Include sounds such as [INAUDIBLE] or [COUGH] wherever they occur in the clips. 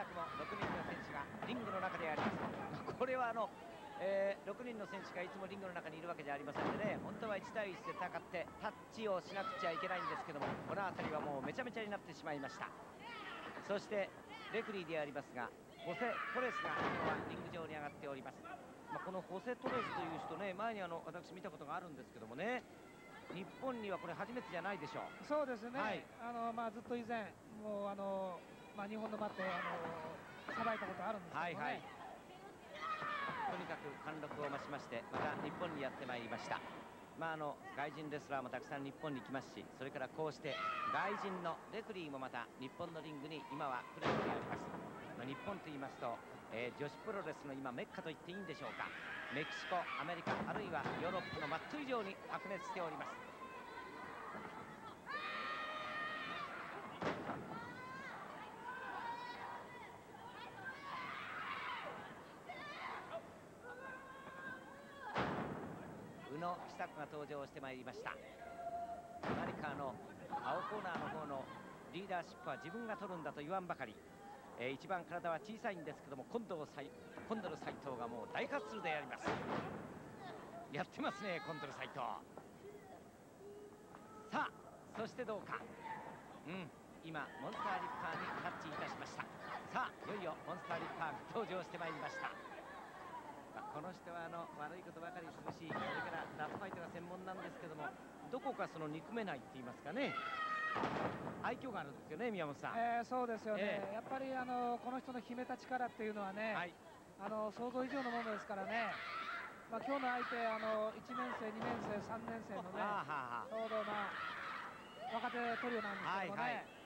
早くも6人の選手がリングの中であります。[LAUGHS] これはあのえー、6人の選手がいつもリングの中にいるわけじゃありませんでね本当は1対1で戦ってタッチをしなくちゃいけないんですけどもこの辺りはもうめちゃめちゃになってしまいました。そしてレフリーでありますがホセ・トレスが今はリング上に上がっております、まあ、このホセ・トレスという人ね前にあの私見たことがあるんですけどもね日本にはこれ初めてじゃないでしょう。そうですね、はい、あのまあ、ずっと以前もうあの、まあ、日本のマットあのさばいたことあるんですけどね、はいはい。とにかく貫禄を増しましてまた日本にやってまいりました。まあ、あの外人レスラーもたくさん日本に来ますしそれからこうして外人のレフリーもまた日本のリングに今は来るようにあります、まあ、日本と言いますと、えー、女子プロレスの今メッカと言っていいんでしょうか。メキシコアメリカあるいはヨーロッパのマット以上に白熱しております。野久作が登場してまいりました。何かあの青コーナーの方のリーダーシップは自分が取るんだと言わんばかり、えー、一番体は小さいんですけども今度今度の斎藤がもう大活躍でやります。やってますね今度の斎藤。さあそしてどうか。うん今モンスターリッパーにタッチいたしました。さあいよいよモンスターリッパーが登場してまいりました、この人はあの悪いことばかりするしそれからラスファイトが専門なんですけどもどこかその憎めないって言いますかね。愛嬌があるんですよね宮本さん、えー、そうですよね、えー、やっぱりあのこの人の秘めた力っていうのはね、はい、あの想像以上のものですからね。まあ、今日の相手あの1年生、2年生、3年生のねちょうどまあ若手トリオなんですけどもね、はいはい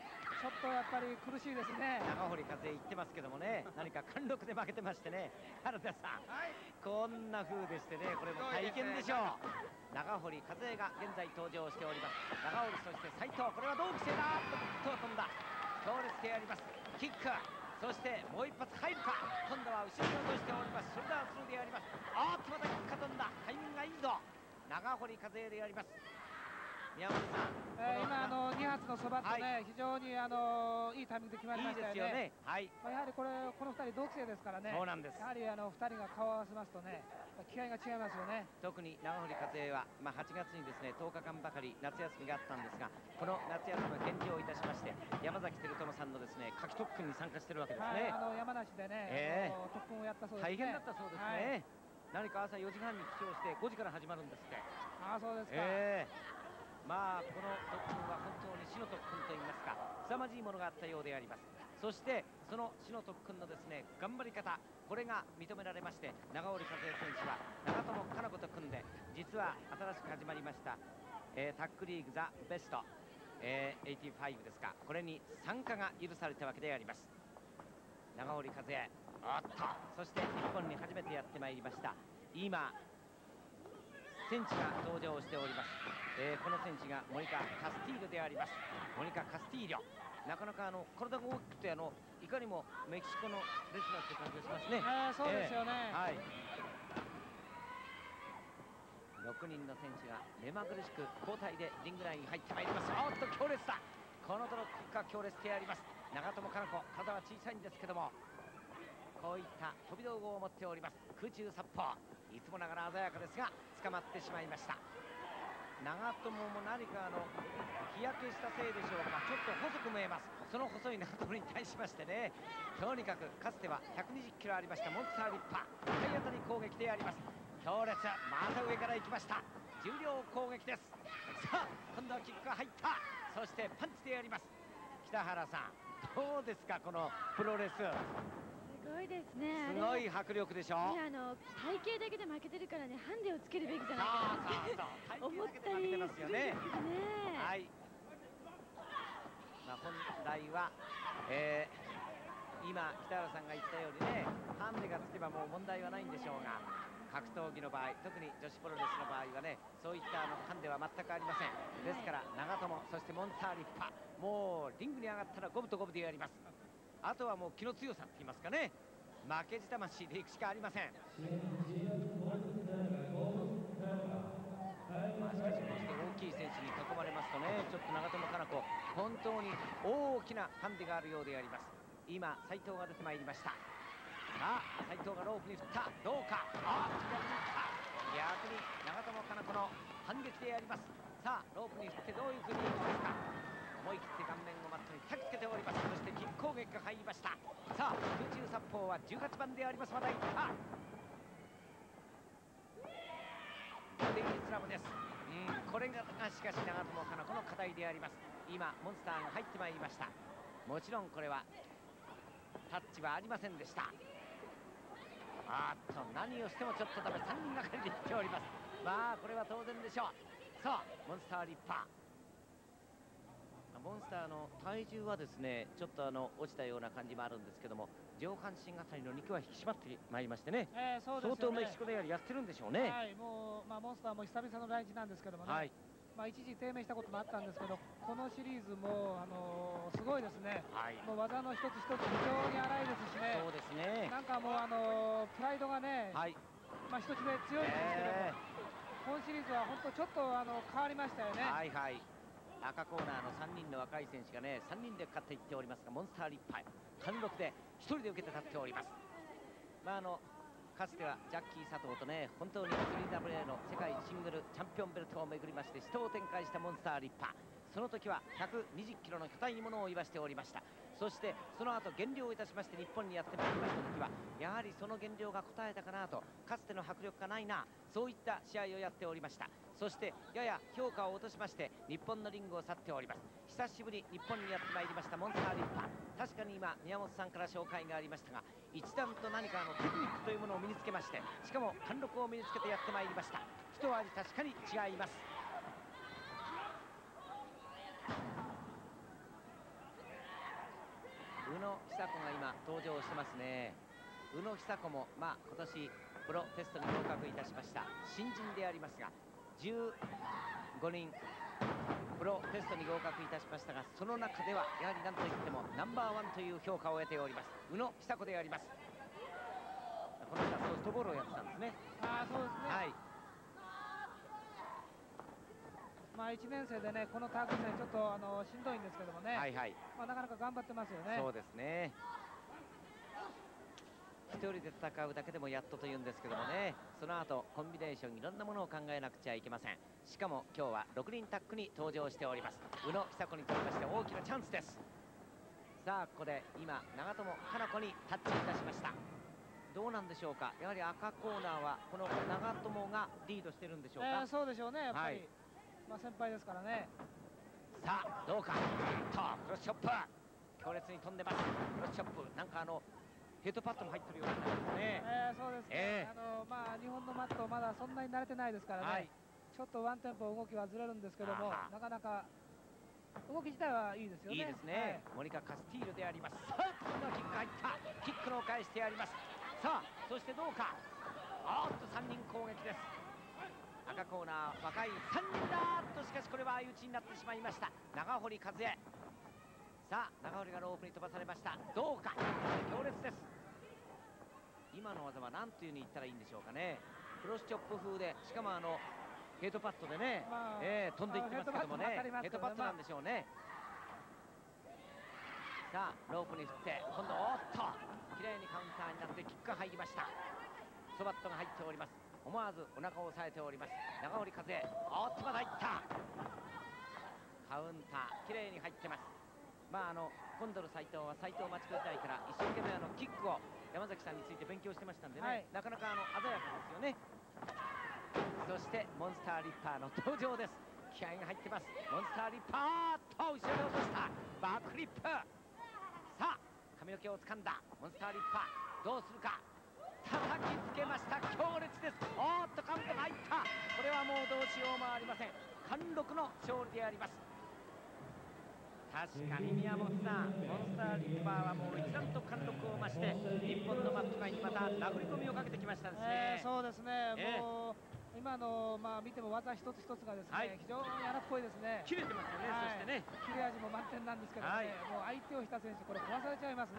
ちょっとやっぱり苦しいですね。長堀風言ってますけどもね [LAUGHS] 何か貫禄で負けてましてね原田さん、はい、こんな風でしてねこれも体験でしょう。長堀風が現在登場しております。長堀そして斉藤これは同期生だ。と飛んだ。強烈系あります。キック。そしてもう一発入るか今度は後ろに落としております。ショルダースルーでやります。あーっとまたキックが飛んだ。タイミングがいいぞ長堀風でやります宮本さん、えー、今あの2発のそばとね、はい、非常にあのいいタイミングで決まりましたよね。いいよねはい。まあやはりこれこの2人同期生ですからね。そうなんです。やはりあの2人が顔を合わせますとね、気合が違いますよね。特に長堀和恵はまあ8月にですね10日間ばかり夏休みがあったんですが、この夏休みの返事をいたしまして山崎照友さんのですね夏季特訓に参加してるわけですね。はい、あの山梨でね、えー、特訓をやったそうですね。大変だったそうですね。はい何か朝4時半に起床して5時から始まるんですってああそうですか、えーまあこの特訓は本当に死の特訓といいますか凄まじいものがあったようであります。そしてその死の特訓のですね頑張り方これが認められまして長織和恵選手は長友かな子と組んで実は新しく始まりました、えー、タックリーグザ・ベスト、えー、85ですか。これに参加が許されたわけであります。長織和恵おっとそして日本に初めてやってまいりました今選手が登場しております、えー、この選手がモニカ・カスティーリョであります。モニカ・カスティーリョ。なかなかあの体が大きくてあのいかにもメキシコのレスラーって感じがしますね、えー、そうですよね、えー、はい。6人の選手が目まぐるしく交代でリングラインに入ってまいります。おっと強烈だ。このドロップが強烈であります。長友かな子体は小さいんですけどもこういった飛び道具を持っております。空中殺法。いつもながら鮮やかですが捕まってしまいました。長友も何かあの日焼けしたせいでしょうか。ちょっと細く見えます。その細い長友に対しましてね。とにかくかつては120キロありましたモンスターリッパー。体当たり攻撃であります。強烈。また上から行きました。重量攻撃です。さあ今度はキックが入った。そしてパンチでやります。北原さんどうですかこのプロレス。ごいですね。すごい迫力でしょ？ね、あの体型だけで負けてるからね、ハンデをつけるべきじゃないかなって思ったりするんですよね。はい。まあ本来は、えー、今北原さんが言ったようにね、ハンデがつけばもう問題はないんでしょうが、格闘技の場合、特に女子プロレスの場合はね、そういったあのハンデは全くありません。ですから長友、そしてモンターリッパ、もうリングに上がったら五分と五分でやります。あとはもう気の強さって言いますかね。負けじ魂でいくしかありません。まあ、しかしこうして大きい選手に囲まれますとねちょっと長友かな子本当に大きなハンデがあるようであります。今斉藤が出てまいりました。さあ斉藤がロープに振った。どうか。あっ逆に長友かな子の反撃でやります。さあロープに振ってどういうふうにいきますか。思い切って顔面をマットにたきつけておりますそしてキック攻撃が入りました。さあ空中殺法は18番であります。まだいったデイビスラムです。うん。これがしかし長友かな子の課題であります。今モンスターが入ってまいりました。もちろんこれはタッチはありませんでした。あっと何をしてもちょっとダメ。3人がかりで来ております。まあこれは当然でしょう。さあモンスターリッパー。モンスターの体重はですねちょっとあの落ちたような感じもあるんですけども上半身あたりの肉は引き締まってまいりましてね,、えーそうですね。相当メキシコでやりやってるんでしょうね。はいもう、まあ、モンスターも久々の来日なんですけどもね、はい。まあ、一時低迷したこともあったんですけどこのシリーズも、あのー、すごいですね、はい、もう技の一つ一つ非常に荒いですしね。そうですね。なんかもう、あのー、プライドがね、はい。まあ、一つで強いんですけども、えー。今シリーズは本当ちょっとあの変わりましたよね。はいはい。赤コーナーの3人の若い選手がね3人で勝っていっておりますがモンスターリッパー貫禄で1人で受けて立っております。まああのかつてはジャッキー佐藤とね本当に 3WA の世界シングルチャンピオンベルトをめぐりまして死闘を展開したモンスターリッパー。その時は120キロの巨体にものを言わしておりましたそしてその後減量をいたしまして日本にやってまいりました時はやはりその減量が応えたかなとかつての迫力がないなそういった試合をやっておりました。そしてやや評価を落としまして日本のリングを去っております。久しぶり日本にやってまいりましたモンスターリッパ。ー確かに今宮本さんから紹介がありましたが一段と何かのテクニックというものを身につけましてしかも貫禄を身につけてやってまいりました。一味確かに違います宇野久子が今登場してますね。宇野久子もまあ今年プロテストに合格いたしました。新人でありますが15人プロテストに合格いたしましたがその中ではやはり何といってもナンバーワンという評価を得ております。宇野久子であります。この人はソフトボールをやってたんですね。ああそうですね。はいまあ、1年生でねこのターグ戦ちょっとあのしんどいんですけどもね、はいはい、まあ、なかなか頑張ってますよね。そうですね。1人で戦うだけでもやっとというんですけどもね。その後コンビネーションいろんなものを考えなくちゃいけません。しかも今日は6人タッグに登場しております。宇野久子にとりまして大きなチャンスです。さあここで今長友かな子にタッチいたしました。どうなんでしょうか。やはり赤コーナーはこの長友がリードしてるんでしょうか、えー、そうでしょうね。やっぱり、はいまあ、先輩ですからね。さあどうか。とクロスチョップ。強烈に飛んでます。クロスチョップなんかあのヘッドパッドも入ってるような感じですね、えー、そうですね、えー、あのまあ、日本のマットまだそんなに慣れてないですからね、はい、ちょっとワンテンポ動きはずれるんですけどもなかなか動き自体はいいですよね。いいですね、はい、モニカ・カスティールであります。さあキック入った。キックのを返してやります。さあそしてどうか。おっと3人攻撃です赤コーナー若い3人だとしかしこれは相打ちになってしまいました。長堀和恵。さあ長堀がロープに飛ばされました。どうか？強烈です。今の技は何というふうに言ったらいいんでしょうかね。クロスチョップ風でしかもあのヘッドパッドでね、まあ、えー、飛んでいってますけどもね。ヘッドパッドなんでしょうね、さあロープに振って今度おっと！綺麗にカウンターになってキックが入りました。ソバットが入っております思わずお腹を押さえております。長堀和恵おっとまだいった。カウンター綺麗に入ってます。まああのコンドル斎藤は斎藤町子時代から一生懸命あのキックを山崎さんについて勉強してましたんでね、はい、なかなかあの鮮やかですよね。そしてモンスターリッパーの登場です。気合が入ってます。モンスターリッパーと後ろで落とした。バックリップ。さあ髪の毛を掴んだモンスターリッパー。どうするか叩きつけました強烈です。おっとカウントが入った。これはもうどうしようもありません。貫禄の勝利であります。確かに宮本さんモンスターリッパーはもう一段と貫禄を増して日本のマット界にまた殴り込みをかけてきましたですね、えー、そうですね、えー、もう今の、まあ、見ても技一つ一つがですね、はい、非常に荒っぽいですね。切れてますよね、はい、そしてね。切れ味も満点なんですけどね、はい、もう相手をした選手これ壊されちゃいますね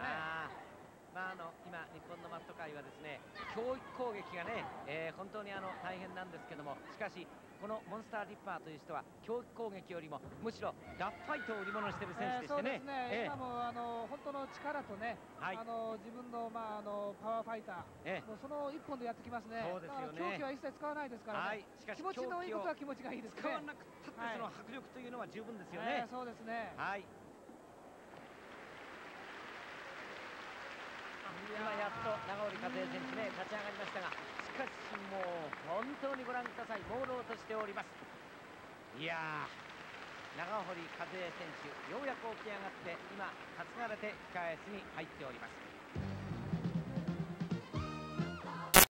まあ、あの今日本のマット界はですね教育攻撃がね、えー、本当にあの大変なんですけどもしかしこのモンスター・リッパーという人は教育攻撃よりもむしろラファイトを売り物にしている選手でしてね,、えー、ね。今もあの本当の力とね、はい、あの自分の,、まあ、あのパワーファイター、えー、もうその一本でやってきますね。そうですよね。狂気は一切使わないですからね、はい、しかし気持ちのいいことは気持ちがいいですね。使わなくたってその迫力というのは十分ですよね、えー、そうですね。はい今やっと長織和恵選手ね立ち上がりましたがしかしもう本当にご覧ください朦朧としております。いや長堀和恵選手ようやく起き上がって今担がれて控え室に入っております。